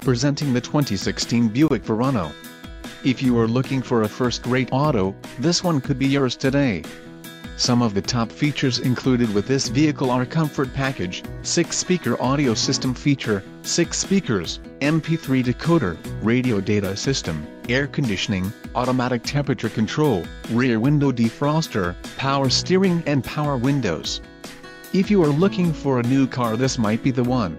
Presenting the 2016 Buick Verano. If you are looking for a first-rate auto, this one could be yours today. Some of the top features included with this vehicle are comfort package, 6-speaker audio system feature, 6 speakers, MP3 decoder, radio data system, air conditioning, automatic temperature control, rear window defroster, power steering and power windows. If you are looking for a new car this might be the one.